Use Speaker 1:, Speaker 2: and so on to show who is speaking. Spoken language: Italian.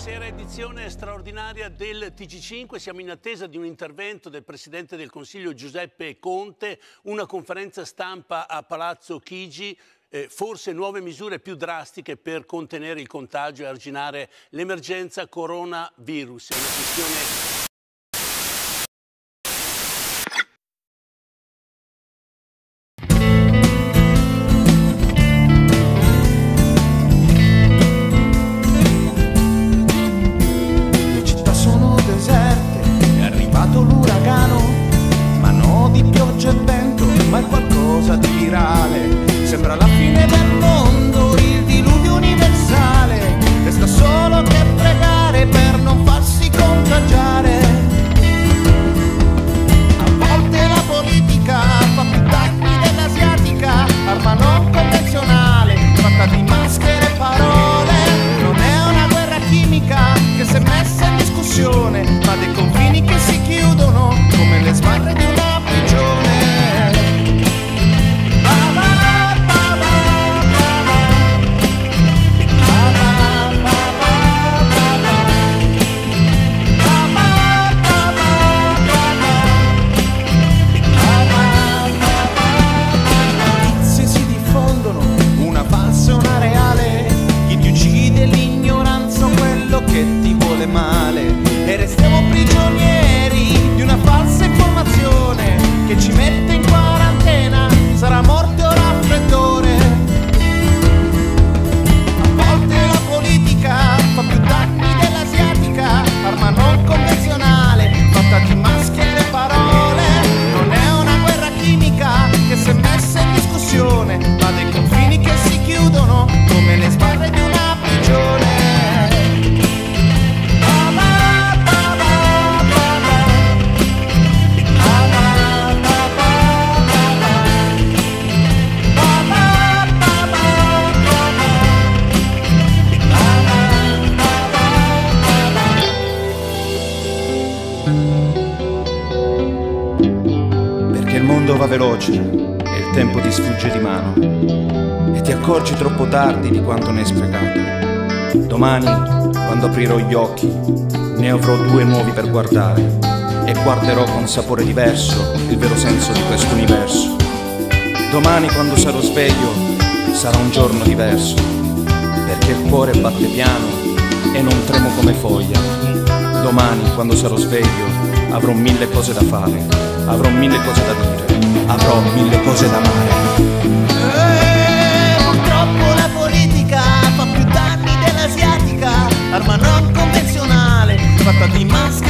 Speaker 1: Buonasera, edizione straordinaria del TG5. Siamo in attesa di un intervento del Presidente del Consiglio Giuseppe Conte, una conferenza stampa a Palazzo Chigi, eh, forse nuove misure più drastiche per contenere il contagio e arginare l'emergenza coronavirus. È una questione
Speaker 2: va veloce e il tempo ti sfugge di mano e ti accorgi troppo tardi di quanto ne hai sprecato. Domani, quando aprirò gli occhi, ne avrò due nuovi per guardare e guarderò con sapore diverso il vero senso di questo universo. Domani, quando sarò sveglio, sarà un giorno diverso perché il cuore batte piano e non tremo come foglia. Domani, quando sarò sveglio, avrò mille cose da fare, avrò mille cose da dire, avrò mille cose da amare. Eh, purtroppo la politica fa più danni dell'asiatica, arma non convenzionale, fatta di maschera.